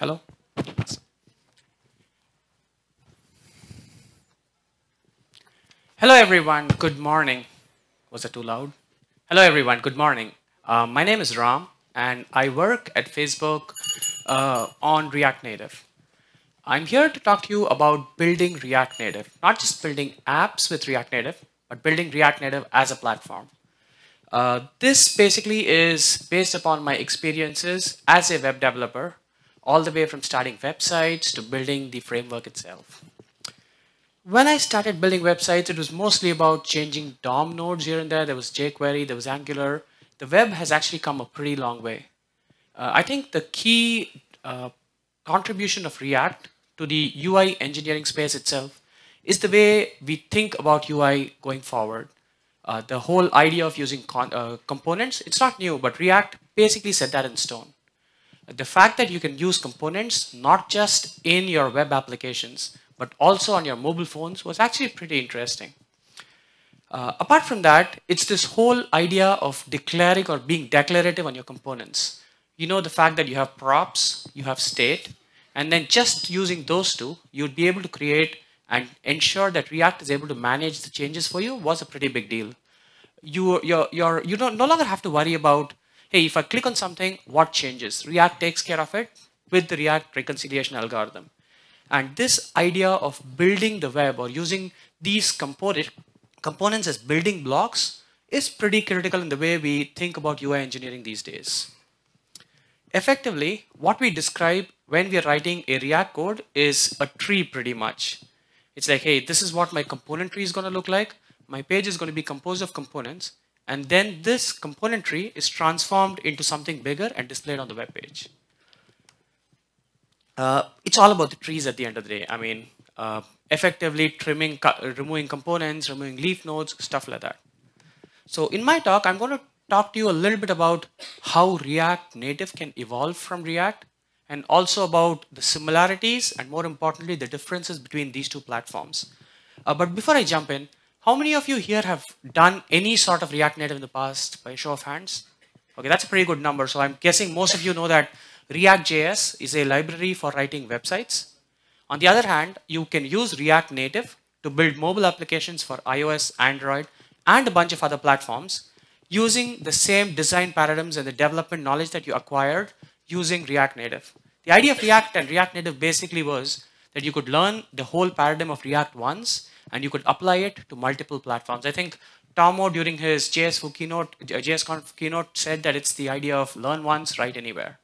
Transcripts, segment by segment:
Hello? Hello everyone, good morning. Was that too loud? Hello everyone, good morning. Uh, my name is Ram and I work at Facebook uh, on React Native. I'm here to talk to you about building React Native, not just building apps with React Native, but building React Native as a platform. Uh, this basically is based upon my experiences as a web developer, all the way from starting websites to building the framework itself. When I started building websites, it was mostly about changing DOM nodes here and there. There was jQuery, there was Angular. The web has actually come a pretty long way. Uh, I think the key uh, contribution of React to the UI engineering space itself is the way we think about UI going forward. Uh, the whole idea of using uh, components, it's not new, but React basically set that in stone. The fact that you can use components not just in your web applications, but also on your mobile phones was actually pretty interesting. Uh, apart from that, it's this whole idea of declaring or being declarative on your components. You know the fact that you have props, you have state, and then just using those two, you'd be able to create and ensure that React is able to manage the changes for you was a pretty big deal. You, you're, you're, you no longer have to worry about, hey, if I click on something, what changes? React takes care of it with the React reconciliation algorithm. And this idea of building the web or using these component, components as building blocks is pretty critical in the way we think about UI engineering these days. Effectively, what we describe when we are writing a React code is a tree pretty much. It's like, hey, this is what my component tree is going to look like. My page is going to be composed of components. And then this component tree is transformed into something bigger and displayed on the web page. Uh, it's all about the trees at the end of the day. I mean, uh, effectively trimming, removing components, removing leaf nodes, stuff like that. So in my talk, I'm going to talk to you a little bit about how React Native can evolve from React and also about the similarities and more importantly, the differences between these two platforms. Uh, but before I jump in, how many of you here have done any sort of React Native in the past by show of hands? Okay, that's a pretty good number. So I'm guessing most of you know that React.js is a library for writing websites. On the other hand, you can use React Native to build mobile applications for iOS, Android, and a bunch of other platforms using the same design paradigms and the development knowledge that you acquired using React Native. The idea of React and React Native basically was that you could learn the whole paradigm of React once and you could apply it to multiple platforms. I think Tomo during his JS keynote, JSConf keynote said that it's the idea of learn once, write anywhere.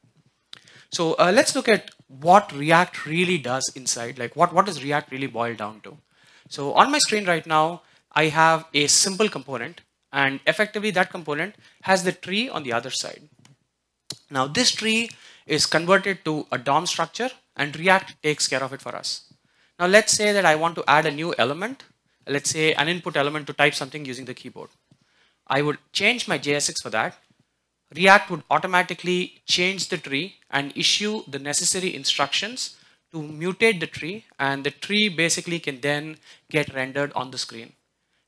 So uh, let's look at what React really does inside, like what, what does React really boil down to? So on my screen right now, I have a simple component and effectively that component has the tree on the other side. Now this tree is converted to a DOM structure and React takes care of it for us. Now let's say that I want to add a new element, let's say an input element to type something using the keyboard. I would change my JSX for that React would automatically change the tree and issue the necessary instructions to mutate the tree and the tree basically can then get rendered on the screen.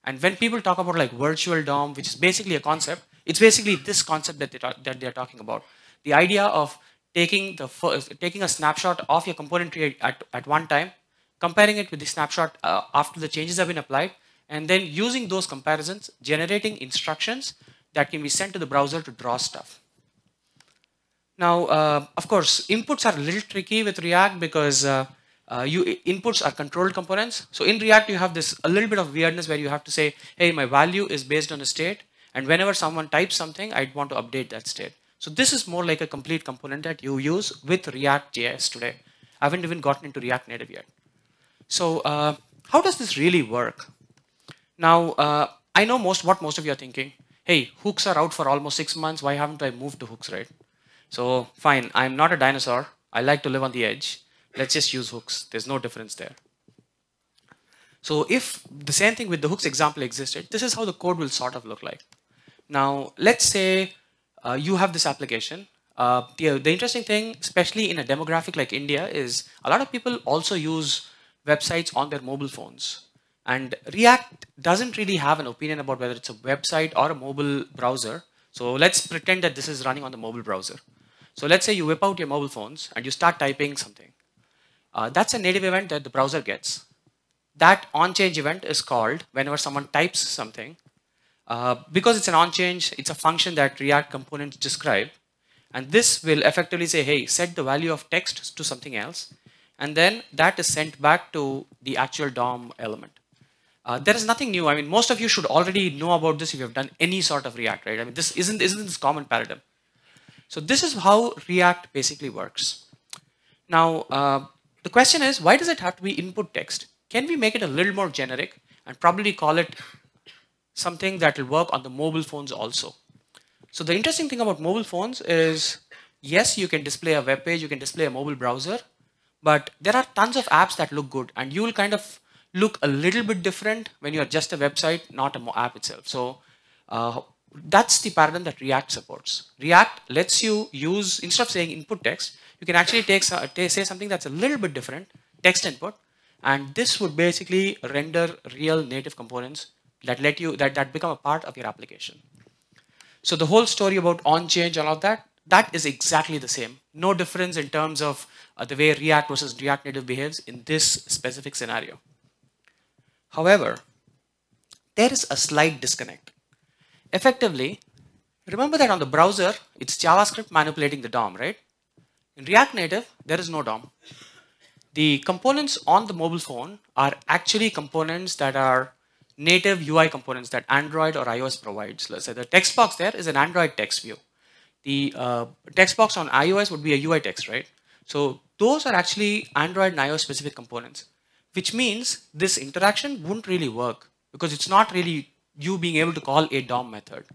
And when people talk about like virtual DOM, which is basically a concept, it's basically this concept that, they that they're talking about. The idea of taking the first, taking a snapshot of your component tree at, at one time, comparing it with the snapshot uh, after the changes have been applied, and then using those comparisons, generating instructions that can be sent to the browser to draw stuff. Now, uh, of course, inputs are a little tricky with React because uh, uh, you inputs are controlled components. So in React, you have this a little bit of weirdness where you have to say, hey, my value is based on a state. And whenever someone types something, I'd want to update that state. So this is more like a complete component that you use with React JS today. I haven't even gotten into React Native yet. So uh, how does this really work? Now, uh, I know most what most of you are thinking hey, hooks are out for almost six months. Why haven't I moved to hooks, right? So fine, I'm not a dinosaur. I like to live on the edge. Let's just use hooks. There's no difference there. So if the same thing with the hooks example existed, this is how the code will sort of look like. Now, let's say uh, you have this application. Uh, the, the interesting thing, especially in a demographic like India, is a lot of people also use websites on their mobile phones. And React doesn't really have an opinion about whether it's a website or a mobile browser. So let's pretend that this is running on the mobile browser. So let's say you whip out your mobile phones and you start typing something. Uh, that's a native event that the browser gets. That on-change event is called whenever someone types something. Uh, because it's an on-change, it's a function that React components describe. And this will effectively say, hey, set the value of text to something else. And then that is sent back to the actual DOM element. Uh, there is nothing new. I mean, most of you should already know about this if you have done any sort of React, right? I mean, this isn't, isn't this common paradigm. So this is how React basically works. Now, uh, the question is, why does it have to be input text? Can we make it a little more generic and probably call it something that will work on the mobile phones also? So the interesting thing about mobile phones is, yes, you can display a web page, you can display a mobile browser, but there are tons of apps that look good and you will kind of look a little bit different when you're just a website, not an app itself. So uh, that's the paradigm that React supports. React lets you use, instead of saying input text, you can actually take say something that's a little bit different, text input, and this would basically render real native components that let you that, that become a part of your application. So the whole story about on change, and all of that, that is exactly the same. No difference in terms of uh, the way React versus React Native behaves in this specific scenario. However, there is a slight disconnect. Effectively, remember that on the browser, it's JavaScript manipulating the DOM, right? In React Native, there is no DOM. The components on the mobile phone are actually components that are native UI components that Android or iOS provides. Let's say the text box there is an Android text view. The uh, text box on iOS would be a UI text, right? So those are actually Android and iOS specific components, which means this interaction wouldn't really work because it's not really you being able to call a DOM method.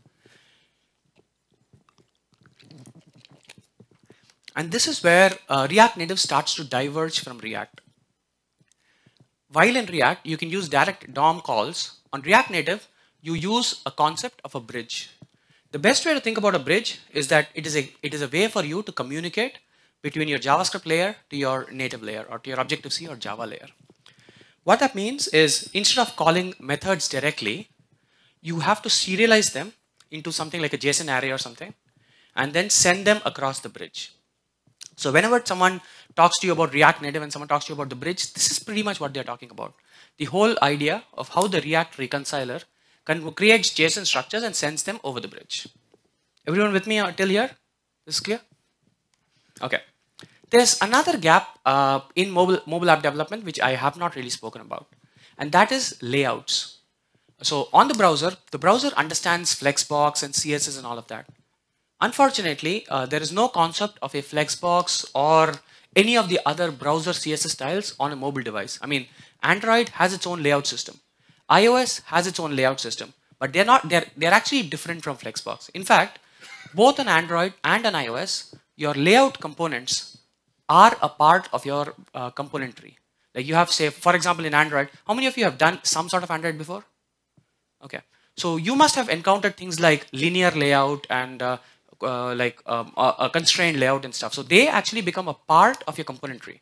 And this is where uh, React Native starts to diverge from React. While in React, you can use direct DOM calls, on React Native, you use a concept of a bridge. The best way to think about a bridge is that it is a, it is a way for you to communicate between your JavaScript layer to your native layer or to your Objective-C or Java layer. What that means is instead of calling methods directly, you have to serialize them into something like a JSON array or something, and then send them across the bridge. So whenever someone talks to you about React Native and someone talks to you about the bridge, this is pretty much what they're talking about. The whole idea of how the React reconciler creates JSON structures and sends them over the bridge. Everyone with me till here? This is clear? Okay. There's another gap uh, in mobile, mobile app development which I have not really spoken about, and that is layouts. So on the browser, the browser understands Flexbox and CSS and all of that. Unfortunately, uh, there is no concept of a Flexbox or any of the other browser CSS styles on a mobile device. I mean, Android has its own layout system. iOS has its own layout system, but they're not, they're, they're actually different from Flexbox. In fact, both on Android and on iOS, your layout components are a part of your uh, component tree. Like you have, say, for example, in Android, how many of you have done some sort of Android before? Okay. So you must have encountered things like linear layout and uh, uh, like um, a, constrained layout and stuff. So they actually become a part of your component tree.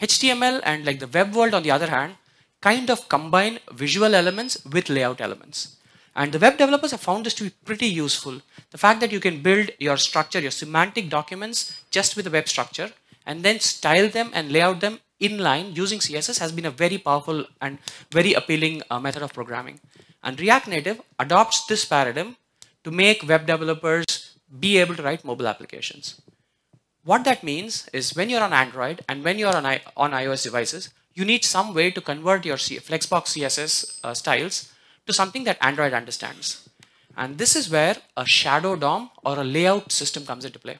HTML and like the web world on the other hand, kind of combine visual elements with layout elements. And the web developers have found this to be pretty useful. The fact that you can build your structure, your semantic documents just with the web structure and then style them and layout them inline using CSS has been a very powerful and very appealing uh, method of programming. And React Native adopts this paradigm to make web developers be able to write mobile applications. What that means is when you're on Android and when you're on, I on iOS devices, you need some way to convert your Flexbox CSS uh, styles to something that Android understands. And this is where a shadow DOM or a layout system comes into play.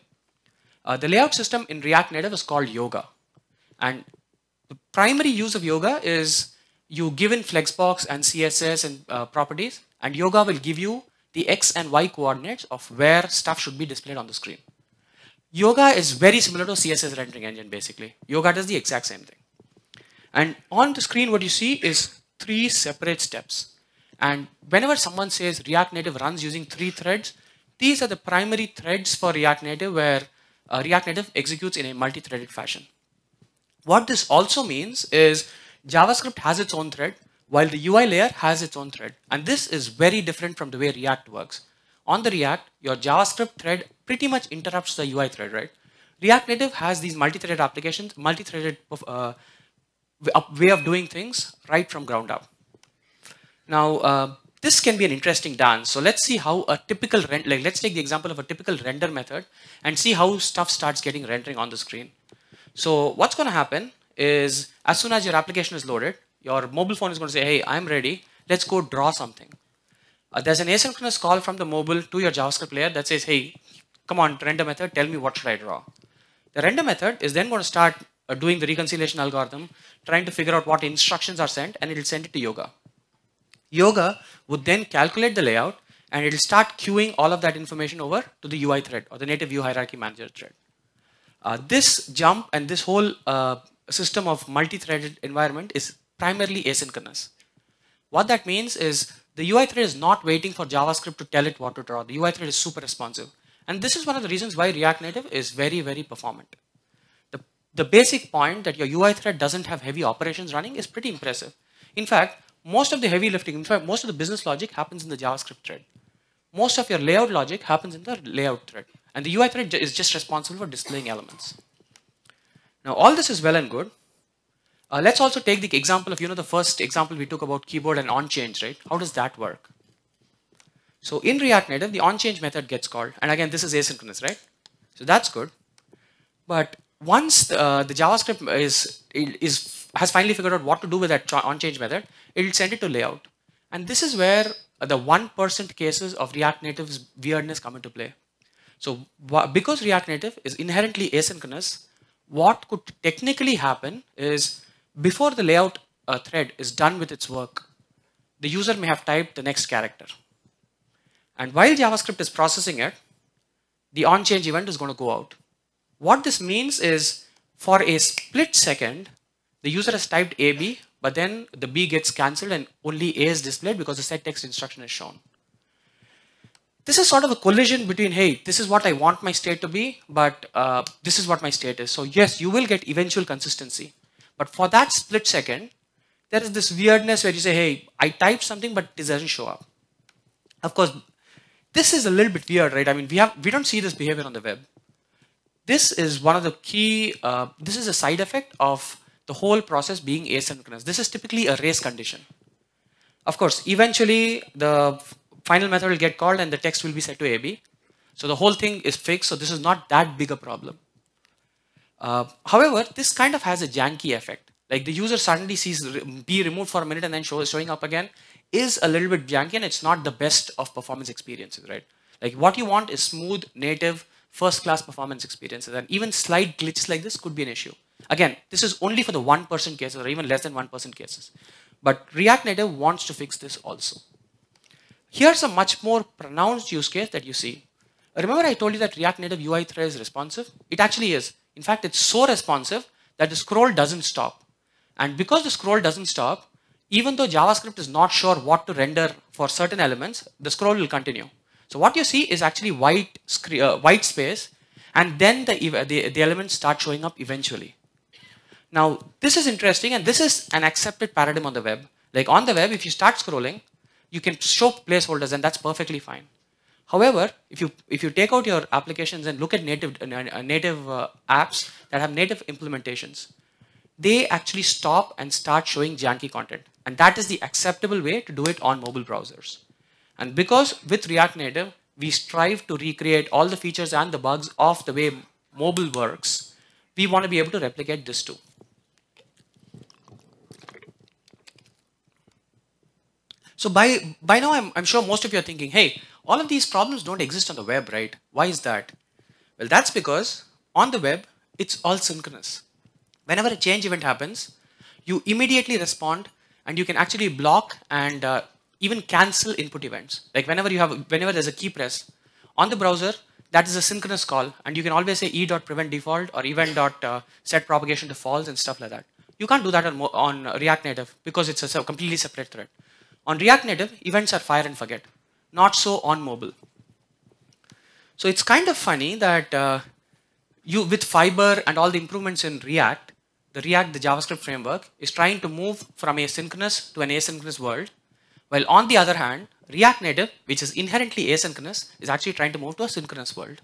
Uh, the layout system in React Native is called Yoga. And the primary use of Yoga is you give in Flexbox and CSS and uh, properties, and Yoga will give you the X and Y coordinates of where stuff should be displayed on the screen. Yoga is very similar to CSS rendering engine basically. Yoga does the exact same thing. And on the screen what you see is three separate steps. And whenever someone says React Native runs using three threads, these are the primary threads for React Native where uh, React Native executes in a multi-threaded fashion. What this also means is JavaScript has its own thread, while the UI layer has its own thread. And this is very different from the way React works. On the React, your JavaScript thread pretty much interrupts the UI thread, right? React Native has these multi-threaded applications, multi-threaded uh, way of doing things right from ground up. Now, uh, this can be an interesting dance. So let's see how a typical like let's take the example of a typical render method and see how stuff starts getting rendering on the screen. So what's going to happen is as soon as your application is loaded, your mobile phone is going to say, hey, I'm ready. Let's go draw something. Uh, there's an asynchronous call from the mobile to your JavaScript layer that says, hey, come on, render method, tell me what should I draw. The render method is then going to start uh, doing the reconciliation algorithm, trying to figure out what instructions are sent, and it will send it to Yoga. Yoga would then calculate the layout, and it will start queuing all of that information over to the UI thread or the native view hierarchy manager thread. Uh, this jump and this whole uh, system of multi-threaded environment is primarily asynchronous. What that means is the UI thread is not waiting for JavaScript to tell it what to draw. The UI thread is super responsive. And this is one of the reasons why React Native is very, very performant. The, basic point that your UI thread doesn't have heavy operations running is pretty impressive. In fact, most of the heavy lifting, in fact, most of the business logic happens in the JavaScript thread. Most of your layout logic happens in the layout thread. And the UI thread is just responsible for displaying elements. Now, all this is well and good. Uh, let's also take the example of, you know, the first example we took about keyboard and on change, right? How does that work? So in React Native, the on change method gets called. And again, this is asynchronous, right? So that's good. But once the, uh, the JavaScript is, is, has finally figured out what to do with that on change method, it will send it to layout. And this is where the 1% cases of React Native's weirdness come into play. So because React Native is inherently asynchronous, what could technically happen is before the layout uh, thread is done with its work, the user may have typed the next character. And while JavaScript is processing it, the on-change event is going to go out. What this means is for a split second, the user has typed AB, but then the B gets cancelled and only A is displayed because the set text instruction is shown. This is sort of a collision between, hey, this is what I want my state to be, but uh, this is what my state is. So yes, you will get eventual consistency. But for that split second, there is this weirdness where you say, hey, I typed something, but it doesn't show up. Of course, this is a little bit weird, right? I mean, we have we don't see this behavior on the web. This is one of the key, uh, this is a side effect of the whole process being asynchronous. This is typically a race condition. Of course, eventually the final method will get called and the text will be set to AB. So the whole thing is fixed, so this is not that big a problem. Uh, however, this kind of has a janky effect. Like the user suddenly sees B removed for a minute and then show, showing up again is a little bit janky and it's not the best of performance experiences, right? Like what you want is smooth, native, first-class performance experiences and even slight glitches like this could be an issue. Again, this is only for the 1% cases or even less than 1% cases. But React Native wants to fix this also. Here's a much more pronounced use case that you see. Remember I told you that React Native UI thread is responsive? It actually is. In fact, it's so responsive that the scroll doesn't stop. And because the scroll doesn't stop, even though JavaScript is not sure what to render for certain elements, the scroll will continue. So what you see is actually white, uh, white space, and then the, the, the elements start showing up eventually. Now, this is interesting, and this is an accepted paradigm on the web. Like on the web, if you start scrolling, you can show placeholders, and that's perfectly fine. However, if you if you take out your applications and look at native uh, uh native uh, apps that have native implementations, they actually stop and start showing janky content. And that is the acceptable way to do it on mobile browsers. And because with React Native, we strive to recreate all the features and the bugs of the way mobile works, we want to be able to replicate this too. So by, by now, I'm, I'm sure most of you are thinking, hey, all of these problems don't exist on the web, right? Why is that? Well, that's because on the web, it's all synchronous. Whenever a change event happens, you immediately respond and you can actually block and uh, even cancel input events. Like whenever you have, whenever there's a key press on the browser, that is a synchronous call, and you can always say e.prevent default or event.set uh, propagation to false and stuff like that. You can't do that on, on React Native because it's a completely separate thread. On React Native, events are fire and forget, not so on mobile. So it's kind of funny that uh, you, with Fiber and all the improvements in React, the React, the JavaScript framework, is trying to move from a synchronous to an asynchronous world. While on the other hand, React Native, which is inherently asynchronous, is actually trying to move to a synchronous world.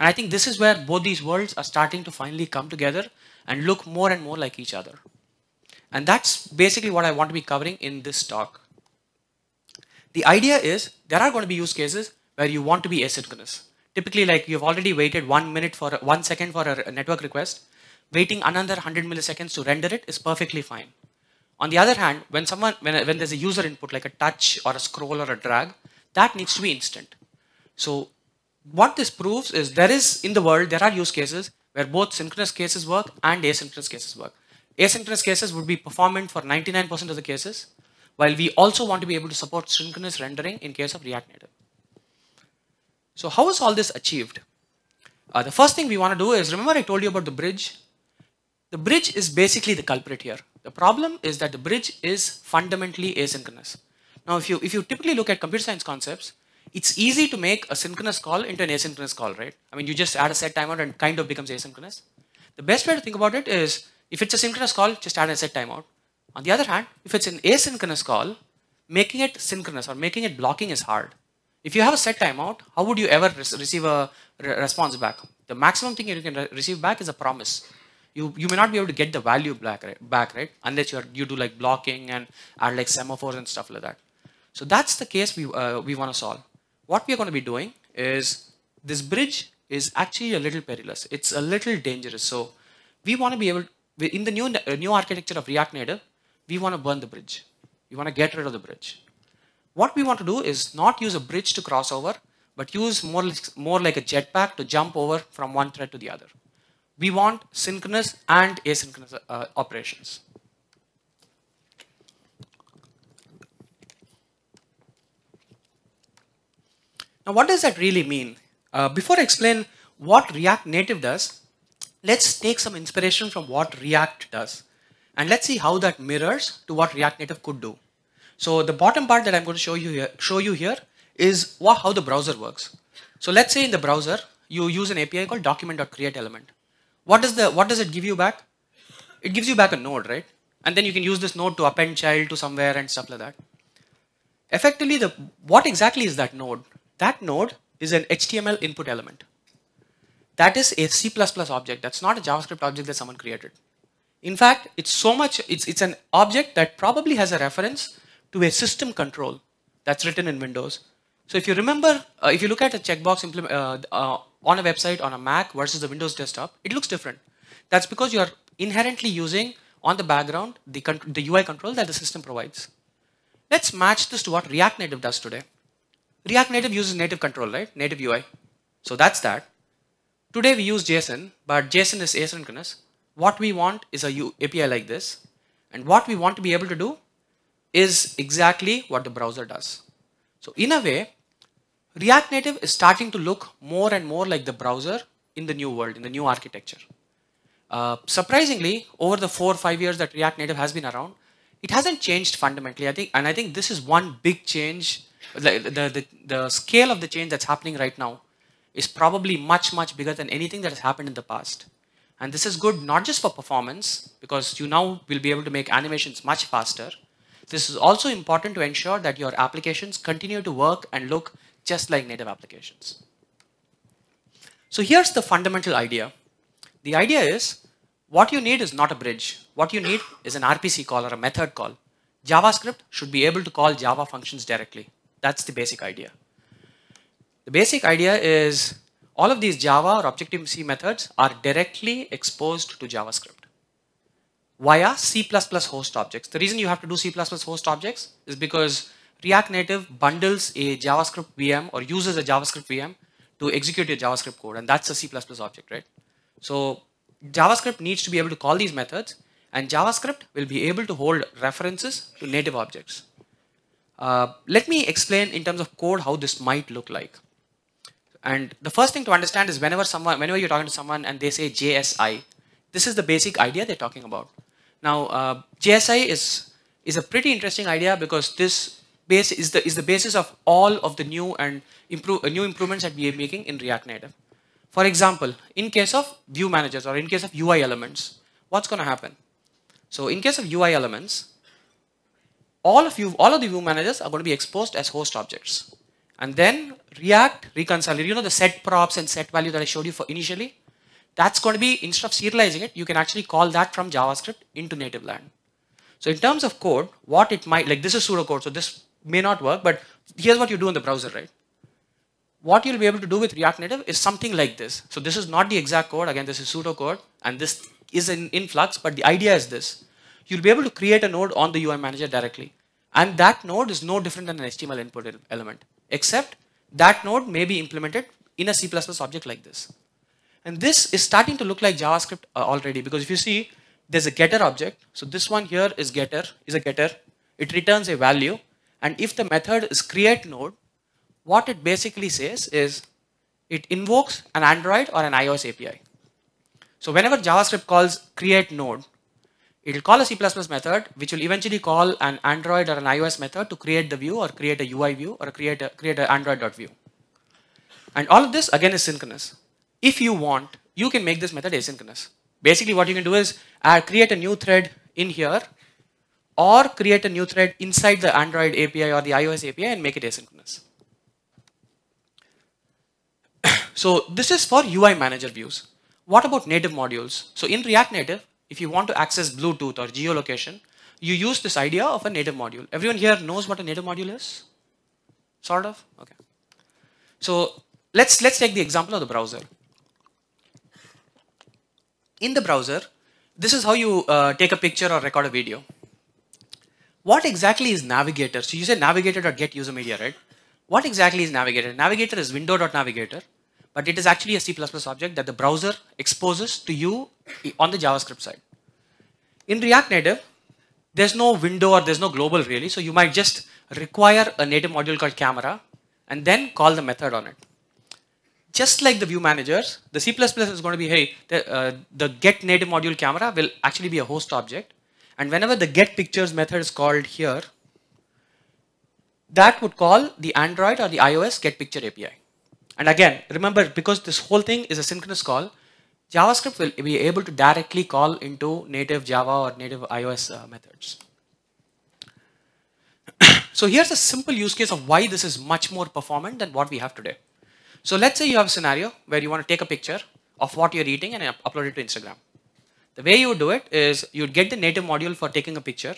And I think this is where both these worlds are starting to finally come together and look more and more like each other. And that's basically what I want to be covering in this talk. The idea is there are going to be use cases where you want to be asynchronous. Typically, like you've already waited one minute for one second for a network request, waiting another 100 milliseconds to render it is perfectly fine. On the other hand, when someone when, when there's a user input like a touch or a scroll or a drag, that needs to be instant. So what this proves is there is in the world there are use cases where both synchronous cases work and asynchronous cases work. Asynchronous cases would be performant for 99% of the cases, while we also want to be able to support synchronous rendering in case of React Native. So how is all this achieved? Uh, the first thing we want to do is, remember I told you about the bridge? The bridge is basically the culprit here. The problem is that the bridge is fundamentally asynchronous. Now, if you, if you typically look at computer science concepts, it's easy to make a synchronous call into an asynchronous call, right? I mean, you just add a set timeout and kind of becomes asynchronous. The best way to think about it is, if it's a synchronous call, just add a set timeout. On the other hand, if it's an asynchronous call, making it synchronous or making it blocking is hard. If you have a set timeout, how would you ever receive a re response back? The maximum thing you can re receive back is a promise. You, you may not be able to get the value back, right? Back, right? Unless you you do like blocking and add like semaphores and stuff like that. So that's the case we, uh, we want to solve. What we're going to be doing is this bridge is actually a little perilous. It's a little dangerous. So we want to be able, in the new, uh, new architecture of React Native, we want to burn the bridge. We want to get rid of the bridge. What we want to do is not use a bridge to cross over, but use more, more like a jetpack to jump over from one thread to the other. We want synchronous and asynchronous uh, operations. Now, what does that really mean? Uh, before I explain what React Native does, let's take some inspiration from what React does. And let's see how that mirrors to what React Native could do. So the bottom part that I'm going to show you here, show you here is what, how the browser works. So let's say in the browser, you use an API called document.createElement. What does the what does it give you back? It gives you back a node, right? And then you can use this node to append child to somewhere and stuff like that. Effectively, the what exactly is that node? That node is an HTML input element. That is a C++ object. That's not a JavaScript object that someone created. In fact, it's so much, it's, it's an object that probably has a reference to a system control that's written in Windows. So if you remember, uh, if you look at a checkbox uh, uh, on a website on a Mac versus the Windows desktop, it looks different. That's because you're inherently using on the background the, the UI control that the system provides. Let's match this to what React Native does today. React Native uses native control, right? Native UI. So that's that. Today we use JSON, but JSON is asynchronous. What we want is a API like this. And what we want to be able to do is exactly what the browser does. So in a way, React Native is starting to look more and more like the browser in the new world, in the new architecture. Uh, surprisingly, over the four or five years that React Native has been around, it hasn't changed fundamentally. I think, and I think this is one big change the, the, the, scale of the change that's happening right now is probably much, much bigger than anything that has happened in the past. And this is good not just for performance, because you now will be able to make animations much faster. This is also important to ensure that your applications continue to work and look just like native applications. So here's the fundamental idea. The idea is what you need is not a bridge. What you need is an RPC call or a method call. JavaScript should be able to call Java functions directly. That's the basic idea. The basic idea is all of these Java or Objective-C methods are directly exposed to JavaScript via C++ host objects. The reason you have to do C++ host objects is because React Native bundles a JavaScript VM or uses a JavaScript VM to execute your JavaScript code, and that's a C++ object, right? So JavaScript needs to be able to call these methods, and JavaScript will be able to hold references to native objects. Uh, let me explain in terms of code how this might look like. And the first thing to understand is whenever someone, whenever you're talking to someone and they say JSI, this is the basic idea they're talking about. Now, uh, JSI is is a pretty interesting idea because this base is the is the basis of all of the new and improve uh, new improvements that we are making in React Native. For example, in case of view managers or in case of UI elements, what's going to happen? So in case of UI elements, all of you, all of the view managers are going to be exposed as host objects. and then React reconcile You know the set props and set value that I showed you for initially? That's going to be, instead of serializing it, you can actually call that from JavaScript into native land. So in terms of code, what it might, like this is pseudocode, so this may not work, but here's what you do in the browser, right? What you'll be able to do with React Native is something like this. So this is not the exact code. Again, this is pseudocode, and this is in, in flux, but the idea is this. You'll be able to create a node on the UI manager directly. And that node is no different than an HTML input element, except that node may be implemented in a C++ object like this. And this is starting to look like JavaScript uh, already because if you see, there's a getter object. So this one here is getter, is a getter. It returns a value. And if the method is create node, what it basically says is it invokes an Android or an iOS API. So whenever JavaScript calls create node, it will call a C++ method, which will eventually call an Android or an iOS method to create the view or create a UI view or create a, create an Android.view. And all of this again is synchronous. If you want, you can make this method asynchronous. Basically what you can do is add, create a new thread in here or create a new thread inside the Android API or the iOS API and make it asynchronous. so this is for UI manager views. What about native modules? So in React Native, if you want to access Bluetooth or geolocation, you use this idea of a native module. Everyone here knows what a native module is? Sort of? Okay. So let's, let's take the example of the browser. In the browser, this is how you uh, take a picture or record a video. What exactly is Navigator? So you said navigator.get user media, right? What exactly is Navigator? Navigator is window.navigator, but it is actually a C++ object that the browser exposes to you on the JavaScript side. In React Native, there's no window or there's no global really, so you might just require a native module called camera and then call the method on it. Just like the view managers, the C++ is going to be, hey, the, uh, the get native module camera will actually be a host object. And whenever the get pictures method is called here, that would call the Android or the iOS get picture API. And again, remember, because this whole thing is a synchronous call, JavaScript will be able to directly call into native Java or native iOS uh, methods. so here's a simple use case of why this is much more performant than what we have today. So let's say you have a scenario where you want to take a picture of what you're eating and upload it to Instagram. The way you do it is you'd get the native module for taking a picture.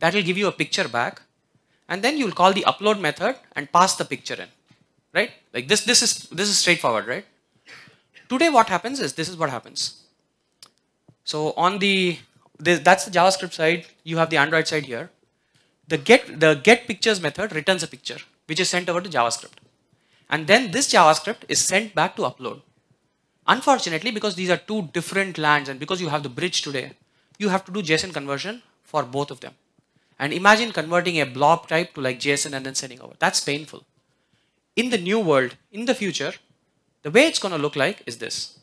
That will give you a picture back. And then you'll call the upload method and pass the picture in. Right? Like this, this is this is straightforward, right? Today what happens is this is what happens. So on the that's the JavaScript side, you have the Android side here. The get the get pictures method returns a picture which is sent over to JavaScript. And then this JavaScript is sent back to upload. Unfortunately, because these are two different lands and because you have the bridge today, you have to do JSON conversion for both of them. And imagine converting a blob type to like JSON and then sending over. That's painful. In the new world, in the future, the way it's going to look like is this.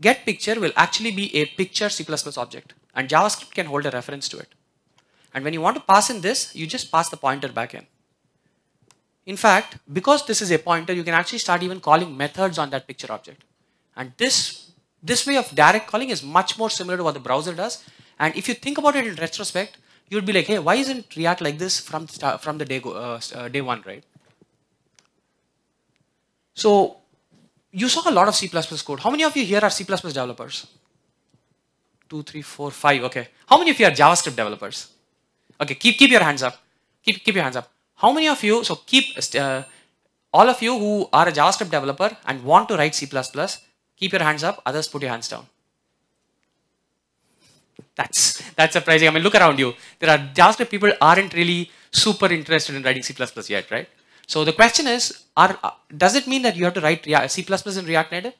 Get picture will actually be a picture C++ object and JavaScript can hold a reference to it. And when you want to pass in this, you just pass the pointer back in. In fact, because this is a pointer, you can actually start even calling methods on that picture object. And this, this way of direct calling is much more similar to what the browser does. And if you think about it in retrospect, you'd be like, hey, why isn't React like this from, from the day, uh, uh, day one, right? So you saw a lot of C++ code. How many of you here are C++ developers? Two, three, four, five. Okay. How many of you are JavaScript developers? Okay, keep keep your hands up. Keep keep your hands up. How many of you? So keep uh, all of you who are a JavaScript developer and want to write C++. Keep your hands up. Others, put your hands down. That's that's surprising. I mean, look around you. There are JavaScript people aren't really super interested in writing C++ yet, right? So the question is, are, uh, does it mean that you have to write C++ in React Native?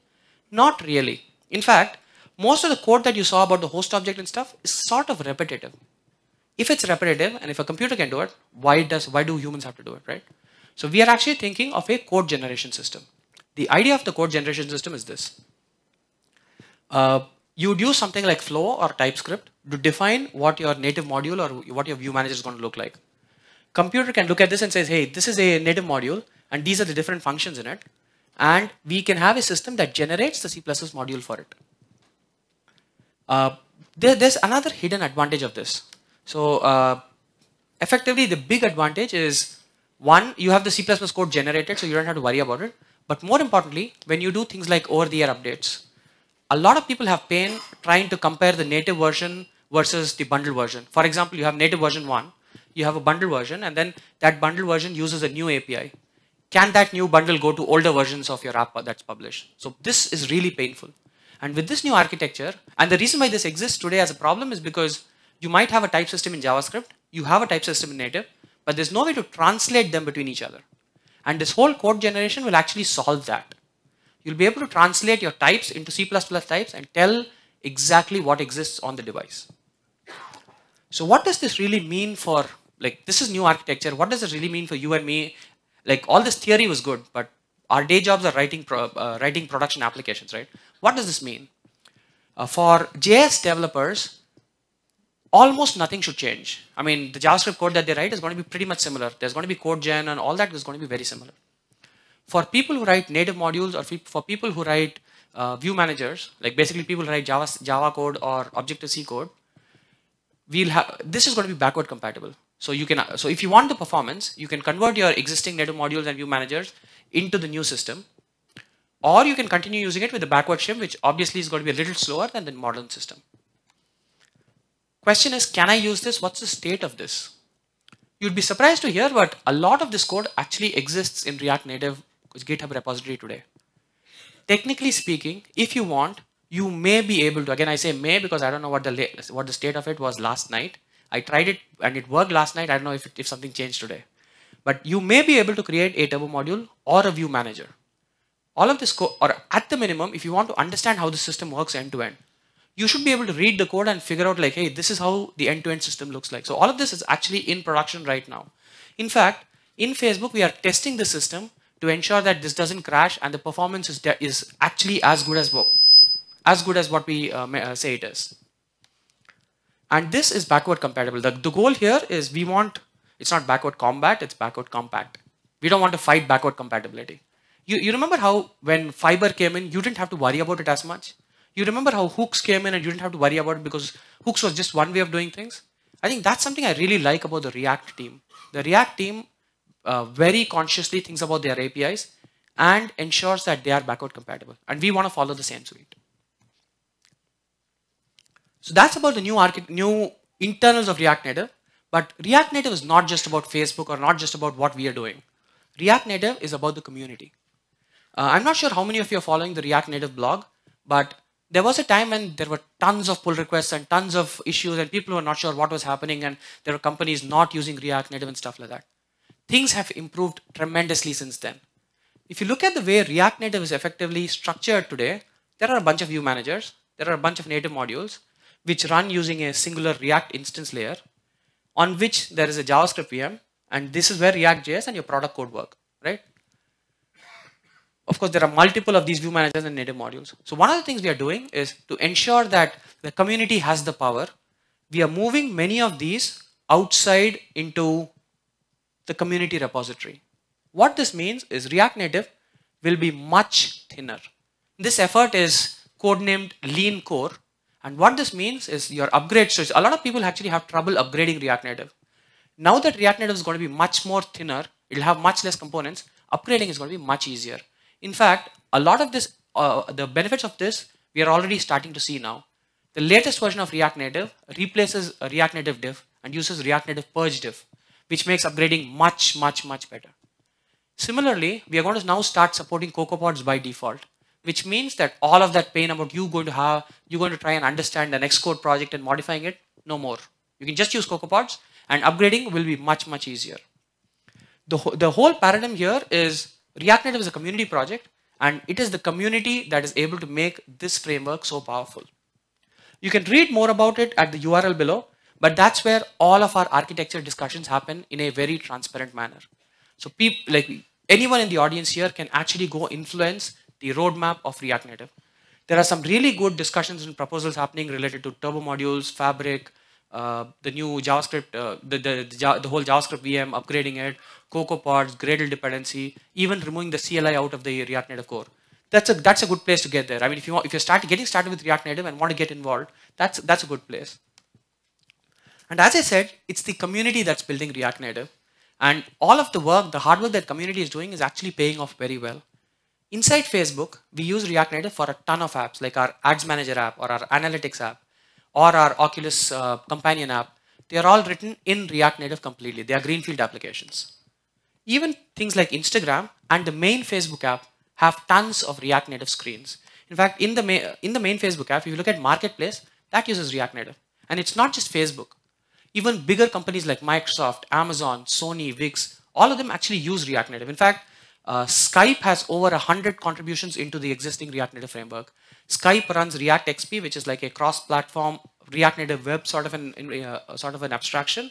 Not really. In fact, most of the code that you saw about the host object and stuff is sort of repetitive. If it's repetitive and if a computer can do it, why does why do humans have to do it, right? So we are actually thinking of a code generation system. The idea of the code generation system is this. Uh, you'd use something like Flow or TypeScript to define what your native module or what your view manager is going to look like computer can look at this and says, hey, this is a native module and these are the different functions in it. And we can have a system that generates the C++ module for it. Uh, there, there's another hidden advantage of this. So uh, effectively, the big advantage is one, you have the C++ code generated, so you don't have to worry about it. But more importantly, when you do things like over-the-air updates, a lot of people have pain trying to compare the native version versus the bundle version. For example, you have native version 1, you have a bundle version, and then that bundle version uses a new API. Can that new bundle go to older versions of your app that's published? So this is really painful. And with this new architecture, and the reason why this exists today as a problem is because you might have a type system in JavaScript, you have a type system in native, but there's no way to translate them between each other. And this whole code generation will actually solve that. You'll be able to translate your types into C++ types and tell exactly what exists on the device. So what does this really mean for, like, this is new architecture. What does it really mean for you and me? Like, all this theory was good, but our day jobs are writing, pro, uh, writing production applications, right? What does this mean? Uh, for JS developers, almost nothing should change. I mean, the JavaScript code that they write is going to be pretty much similar. There's going to be code gen and all that is going to be very similar. For people who write native modules or for people who write uh, view managers, like basically people who write Java, Java code or Objective-C code, we'll have, this is going to be backward compatible. So you can, so if you want the performance, you can convert your existing native modules and view managers into the new system, or you can continue using it with the backward shim, which obviously is going to be a little slower than the modern system. Question is, can I use this? What's the state of this? You'd be surprised to hear, but a lot of this code actually exists in React Native GitHub repository today. Technically speaking, if you want, you may be able to, again I say may because I don't know what the, what the state of it was last night. I tried it and it worked last night. I don't know if, it, if something changed today. But you may be able to create a turbo module or a view manager. All of this code, or at the minimum, if you want to understand how the system works end to end, you should be able to read the code and figure out like, hey, this is how the end-to-end -end system looks like. So all of this is actually in production right now. In fact, in Facebook, we are testing the system to ensure that this doesn't crash and the performance is, is actually as good as, as good as what we uh, uh, say it is. And this is backward compatible. The, the goal here is we want, it's not backward combat, it's backward compact. We don't want to fight backward compatibility. You, you remember how when fiber came in, you didn't have to worry about it as much? You remember how hooks came in and you didn't have to worry about it because hooks was just one way of doing things? I think that's something I really like about the React team. The React team uh, very consciously thinks about their APIs and ensures that they are backward compatible. And we want to follow the same suite. So that's about the new, new internals of React Native. But React Native is not just about Facebook or not just about what we are doing. React Native is about the community. Uh, I'm not sure how many of you are following the React Native blog, but there was a time when there were tons of pull requests and tons of issues and people were not sure what was happening and there were companies not using React Native and stuff like that. Things have improved tremendously since then. If you look at the way React Native is effectively structured today, there are a bunch of view managers, there are a bunch of native modules, which run using a singular React instance layer on which there is a JavaScript VM and this is where React.js and your product code work, right? Of course, there are multiple of these view managers and native modules. So one of the things we are doing is to ensure that the community has the power. We are moving many of these outside into the community repository. What this means is React Native will be much thinner. This effort is codenamed Lean Core. And what this means is your upgrade. So a lot of people actually have trouble upgrading React Native. Now that React Native is going to be much more thinner, it'll have much less components, upgrading is going to be much easier. In fact, a lot of this, uh, the benefits of this, we are already starting to see now. The latest version of React Native replaces React Native div and uses React Native purge div, which makes upgrading much, much, much better. Similarly, we are going to now start supporting CocoaPods by default, which means that all of that pain about you going to have, you're going to try and understand the Xcode project and modifying it, no more. You can just use CocoaPods and upgrading will be much, much easier. The, the whole paradigm here is React Native is a community project and it is the community that is able to make this framework so powerful. You can read more about it at the URL below, but that's where all of our architecture discussions happen in a very transparent manner. So people like anyone in the audience here can actually go influence the roadmap of React Native. There are some really good discussions and proposals happening related to turbo modules, fabric, uh, the new JavaScript, uh, the, the, the, whole JavaScript VM, upgrading it, CocoaPods, Gradle dependency, even removing the CLI out of the React Native core. That's a, that's a good place to get there. I mean, if, you want, if you're start, getting started with React Native and want to get involved, that's, that's a good place. And as I said, it's the community that's building React Native. And all of the work, the hard work that community is doing is actually paying off very well. Inside Facebook, we use React Native for a ton of apps, like our Ads Manager app or our Analytics app or our Oculus uh, Companion app. They are all written in React Native completely. They are greenfield applications. Even things like Instagram and the main Facebook app have tons of React Native screens. In fact, in the, in the main Facebook app, if you look at Marketplace, that uses React Native. And it's not just Facebook. Even bigger companies like Microsoft, Amazon, Sony, Wix, all of them actually use React Native. In fact, uh, Skype has over 100 contributions into the existing React Native framework. Skype runs React XP, which is like a cross-platform React Native web sort of an uh, sort of an abstraction,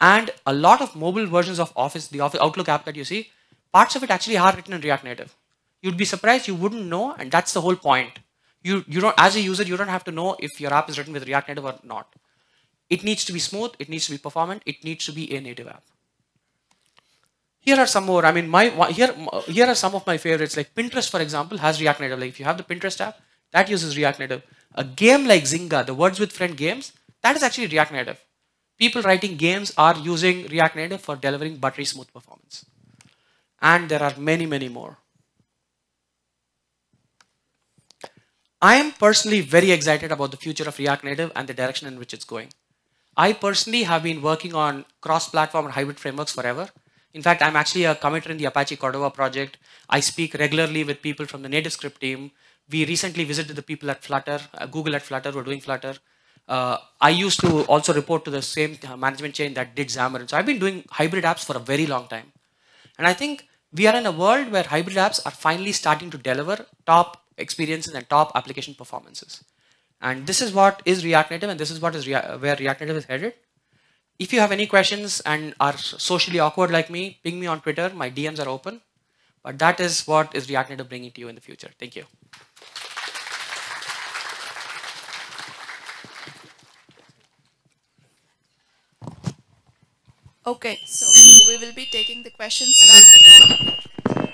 and a lot of mobile versions of Office, the Office Outlook app that you see, parts of it actually are written in React Native. You'd be surprised, you wouldn't know, and that's the whole point. You you don't as a user, you don't have to know if your app is written with React Native or not. It needs to be smooth, it needs to be performant, it needs to be a native app. Here are some more. I mean, my here here are some of my favorites. Like Pinterest, for example, has React Native. Like if you have the Pinterest app, that uses React Native. A game like Zynga, the Words with Friend games, that is actually React Native. People writing games are using React Native for delivering buttery smooth performance. And there are many, many more. I am personally very excited about the future of React Native and the direction in which it's going. I personally have been working on cross-platform hybrid frameworks forever. In fact, I'm actually a committer in the Apache Cordova project. I speak regularly with people from the NativeScript team. We recently visited the people at Flutter, uh, Google at Flutter, who are doing Flutter. Uh, I used to also report to the same management chain that did Xamarin. So I've been doing hybrid apps for a very long time. And I think we are in a world where hybrid apps are finally starting to deliver top experiences and top application performances. And this is what is React Native and this is what is Rea where React Native is headed. If you have any questions and are socially awkward like me, ping me on Twitter. My DMs are open. But that is what is React Native bringing to you in the future. Thank you. Okay, so we will be taking the questions now.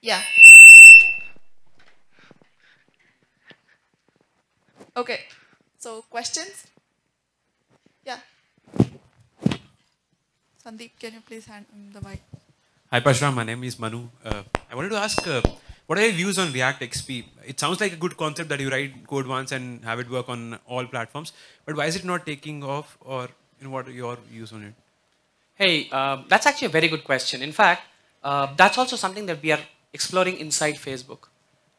Yeah. Okay, so questions? Yeah. Sandeep, can you please hand him the mic? Hi Parashuram, my name is Manu. Uh, I wanted to ask, uh, what are your views on React XP? It sounds like a good concept that you write code once and have it work on all platforms, but why is it not taking off or you know, what are your views on it? Hey, uh, that's actually a very good question. In fact, uh, that's also something that we are exploring inside Facebook.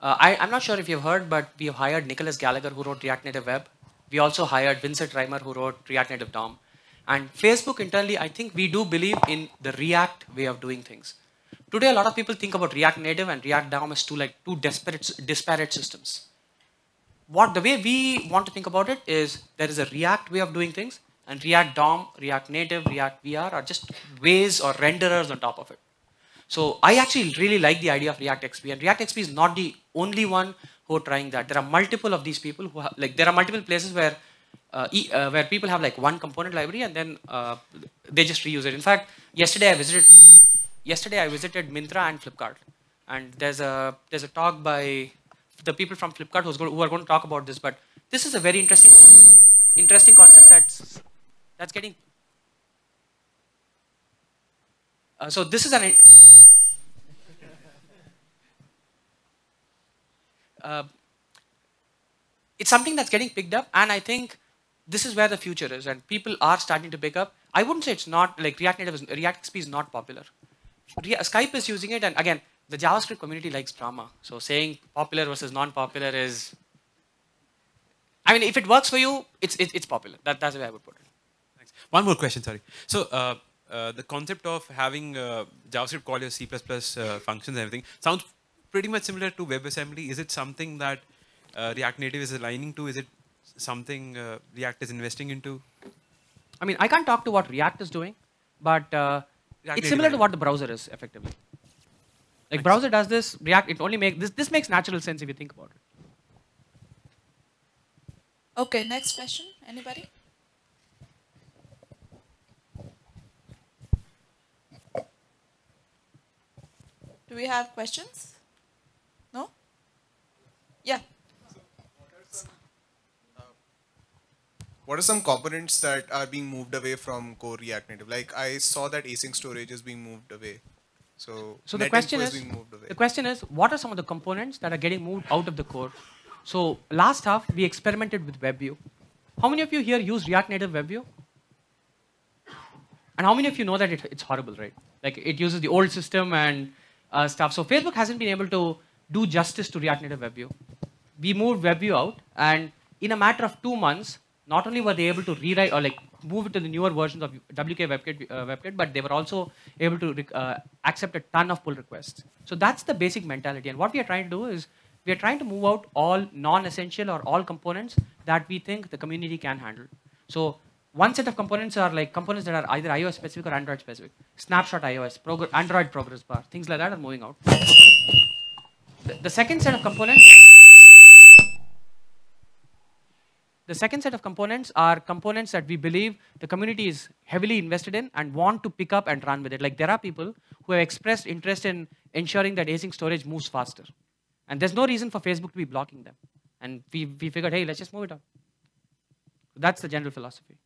Uh, I, am not sure if you've heard, but we have hired Nicolas Gallagher, who wrote React Native Web. We also hired Vincent Riemer, who wrote React Native DOM. And Facebook internally, I think we do believe in the React way of doing things. Today, a lot of people think about React Native and React DOM as two like two disparate, disparate systems. What the way we want to think about it is there is a React way of doing things, and React DOM, React Native, React VR are just ways or renderers on top of it. So I actually really like the idea of React XP, and React XP is not the only one who are trying that. There are multiple of these people who have, like there are multiple places where uh, e, uh, where people have like one component library and then uh, they just reuse it. In fact, yesterday I visited yesterday I visited Myntra and Flipkart, and there's a there's a talk by the people from Flipkart who's going, who are going to talk about this. But this is a very interesting interesting concept that's that's getting. Uh, so this is an. Uh, it's something that's getting picked up, and I think this is where the future is, and people are starting to pick up. I wouldn't say it's not like React Native, is, React XP is not popular. Re Skype is using it, and again, the JavaScript community likes drama. So saying popular versus non-popular is, I mean, if it works for you, it's it's, it's popular. That, that's the way I would put it. Thanks. One more question, sorry. So uh, uh, the concept of having uh, JavaScript call your C++ uh, functions and everything sounds pretty much similar to WebAssembly. Is it something that uh, React Native is aligning to? Is it something uh, React is investing into? I mean, I can't talk to what React is doing, but uh, it's similar to what the browser is effectively. Like Thanks. browser does this, React, it only makes, this, this makes natural sense if you think about it. Okay, next question, anybody? Do we have questions? No? Yeah. what are some components that are being moved away from core React Native? Like I saw that async storage is being moved away. So, So the netinfo question is, being moved away. the question is, what are some of the components that are getting moved out of the core? So last half we experimented with WebView. How many of you here use React Native WebView? And how many of you know that it, it's horrible, right? Like it uses the old system and uh, stuff. So Facebook hasn't been able to do justice to React Native WebView. We moved WebView out, and in a matter of two months, not only were they able to rewrite or like move it to the newer versions of WK WebKit, uh, WebKit but they were also able to uh, accept a ton of pull requests. So that's the basic mentality. And what we are trying to do is we are trying to move out all non-essential or all components that we think the community can handle. So one set of components are like components that are either iOS specific or Android specific. Snapshot iOS, Android progress bar, things like that are moving out. The, the second set of components the second set of components are components that we believe the community is heavily invested in and want to pick up and run with it. Like there are people who have expressed interest in ensuring that async storage moves faster. And there's no reason for Facebook to be blocking them. And we, we figured, hey, let's just move it up. That's the general philosophy.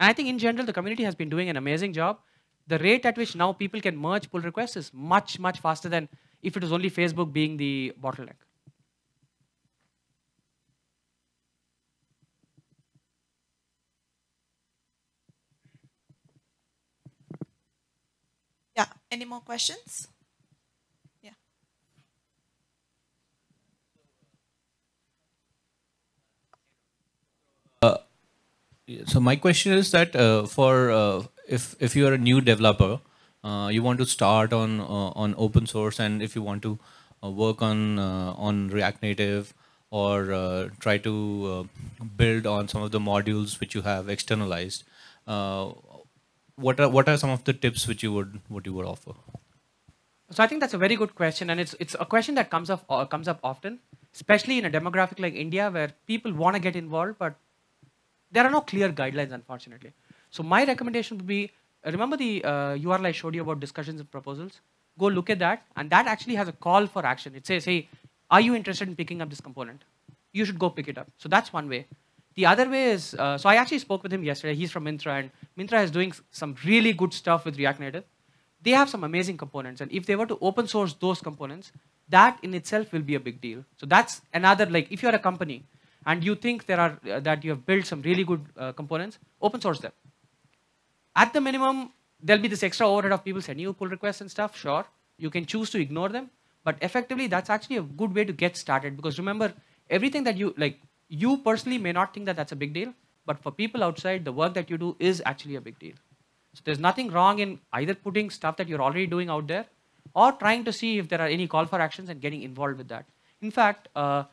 And I think in general, the community has been doing an amazing job. The rate at which now people can merge pull requests is much, much faster than if it was only Facebook being the bottleneck. Yeah. Any more questions? Yeah. So my question is that uh, for uh, if if you are a new developer, uh, you want to start on uh, on open source, and if you want to uh, work on uh, on React Native or uh, try to uh, build on some of the modules which you have externalized, uh, what are what are some of the tips which you would what you would offer? So I think that's a very good question, and it's it's a question that comes up uh, comes up often, especially in a demographic like India, where people want to get involved, but there are no clear guidelines, unfortunately. So my recommendation would be remember the uh, URL I showed you about discussions and proposals. Go look at that, and that actually has a call for action. It says, "Hey, are you interested in picking up this component? You should go pick it up." So that's one way. The other way is, uh, so I actually spoke with him yesterday. He's from Myntra, and Myntra is doing some really good stuff with React Native. They have some amazing components and if they were to open source those components that in itself will be a big deal. So that's another like if you're a company and you think there are uh, that you have built some really good uh, components open source them. At the minimum there'll be this extra overhead of people sending you pull requests and stuff sure. You can choose to ignore them but effectively that's actually a good way to get started because remember everything that you like you personally may not think that that's a big deal but for people outside the work that you do is actually a big deal so there's nothing wrong in either putting stuff that you're already doing out there or trying to see if there are any call for actions and getting involved with that. In fact, uh,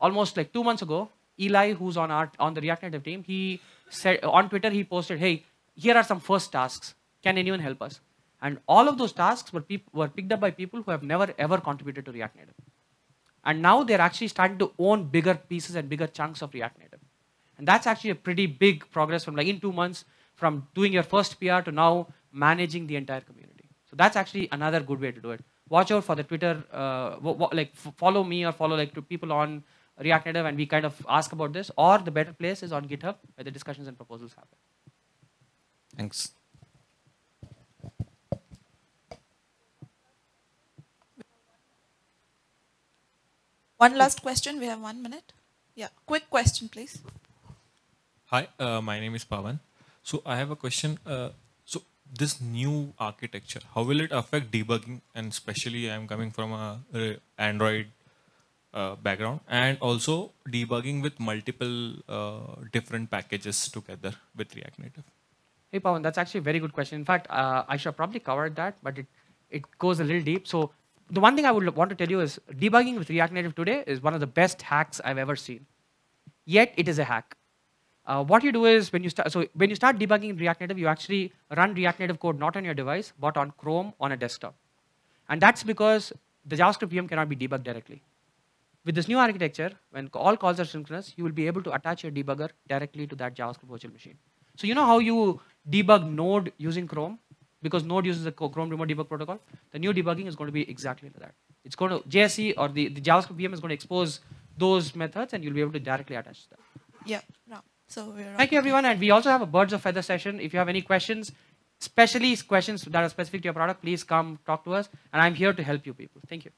almost like two months ago, Eli, who's on our on the React Native team, he said on Twitter he posted, "Hey, here are some first tasks. Can anyone help us?" And all of those tasks were were picked up by people who have never ever contributed to React Native. And now they're actually starting to own bigger pieces and bigger chunks of React Native. And that's actually a pretty big progress from like in two months from doing your first PR to now managing the entire community. So that's actually another good way to do it. Watch out for the Twitter, uh, like follow me or follow like to people on React Native and we kind of ask about this. Or the better place is on GitHub where the discussions and proposals happen. Thanks. One last question. We have one minute. Yeah. Quick question, please. Hi, uh, my name is Pavan. So I have a question. Uh, so this new architecture, how will it affect debugging? And especially, I'm coming from a uh, Android uh, background, and also debugging with multiple uh, different packages together with React Native. Hey, Pawan, that's actually a very good question. In fact, uh, I should have probably covered that, but it, it goes a little deep. So the one thing I would want to tell you is debugging with React Native today is one of the best hacks I've ever seen. Yet it is a hack. Uh, what you do is when you start, so when you start debugging React Native, you actually run React Native code not on your device, but on Chrome on a desktop. And that's because the JavaScript VM cannot be debugged directly. With this new architecture, when all calls are synchronous, you will be able to attach your debugger directly to that JavaScript virtual machine. So you know how you debug Node using Chrome? Because Node uses the Chrome Remote Debug Protocol. The new debugging is going to be exactly like that. It's going to, JSC or the, the JavaScript VM is going to expose those methods and you'll be able to directly attach them. Yeah. Ram. So we're Thank you, everyone. And we also have a birds of feather session. If you have any questions, especially questions that are specific to your product, please come talk to us. And I'm here to help you people. Thank you.